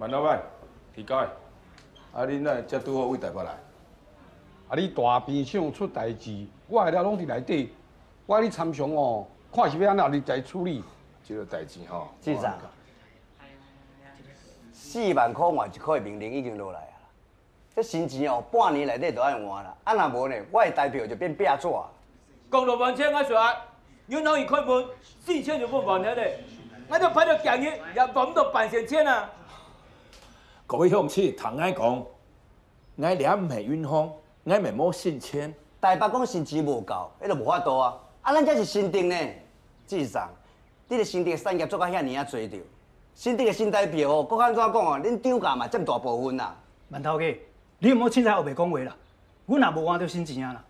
万老板，奇怪，啊，恁那才拄好为台北来？啊，你大边厂出代志，我下了拢伫内底，我你参详哦，看是要安怎你再处理。这个代志吼，局长，四万块换一块的命令已经落来啊！这薪钱哦，半年内底都要换啦，啊若无呢，我的代表就变壁纸。讲到万千啊说，银行一开门，四千就不还了嘞，我就派到今日，也还不到办成千啊！各位乡亲，唐爱讲，我俩唔系远方，我咪冇新迁。台北讲薪资无够，迄就无法度啊！啊，咱这是新定呢，智障。你个新竹产业做到遐尼啊多着，新定个新代表哦，搁安怎讲哦？恁涨价嘛占大部分啦。万头家，你唔好凊彩后白讲话啦？阮也无换到新钱啊啦。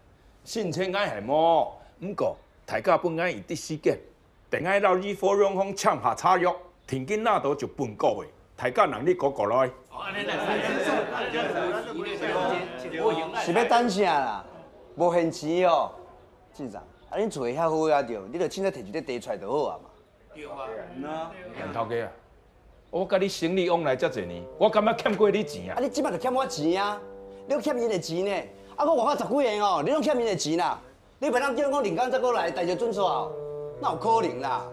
新钱爱系冇，唔过大家本爱伊的时间，定爱老二火龙风抢下差药，天经那度就半个月，大家能力过过来。是要等啥啦？无现钱哦，局长，啊恁做的遐好啊着，你着凊彩摕一个地出来就好啊嘛。杨头家啊，我甲你生意往来遮侪年，我感觉欠过你钱啊。啊，你即摆就欠我钱啊！你欠伊的钱呢？啊，我活到十几年哦，你拢欠伊的钱啦！你别当叫我领工再过来，代着准错，哪有可能啦？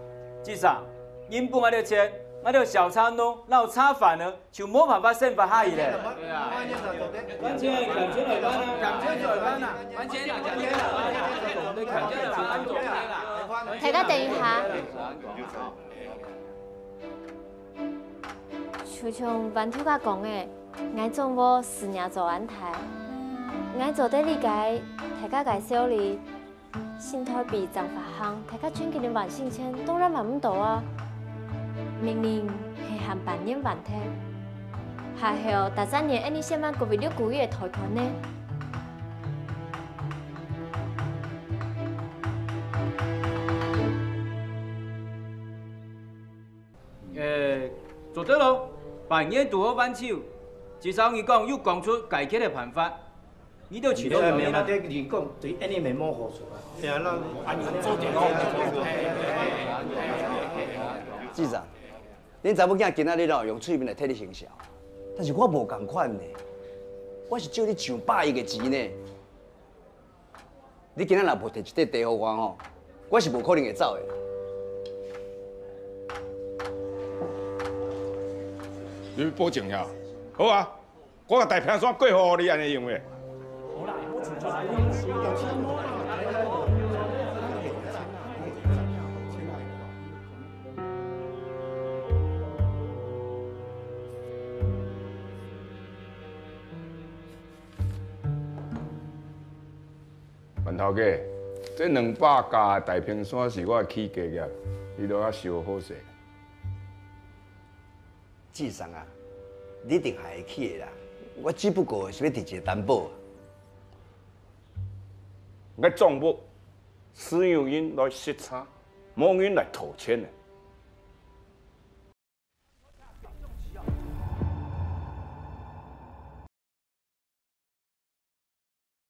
至少，银本啊了钱，啊了小差喏，那有差反了，就没办法胜发下伊嘞。大家等一下，就像万头家讲的，我总无四年做安台，我做得理解，大家介绍你，新台币涨发行，大家转给你万信签，当然万唔到啊。明年是含半年问题，还后大三年，你千万个月六个月贷款呢？做得咯，半年拄好挽手，至少伊讲又讲出改革的办法，你都取得了没啦？对你讲对安尼咪冇好处啊。对啊，那安尼做点咯。局长，恁查某囝今仔日哦用嘴面来替你行销，但是我无共款呢，我是借你上百亿的钱呢。你今仔若无摕一块地给我吼，我是无可能会走的。你保证呀？好啊，我个大平山过户你安尼用的。万头家，这两百家大平山是我起家业，你都要收好势。智商啊，你一定还会起的啦。我只不过是要提一个担保。我总部使用因来视察，无人来投钱的。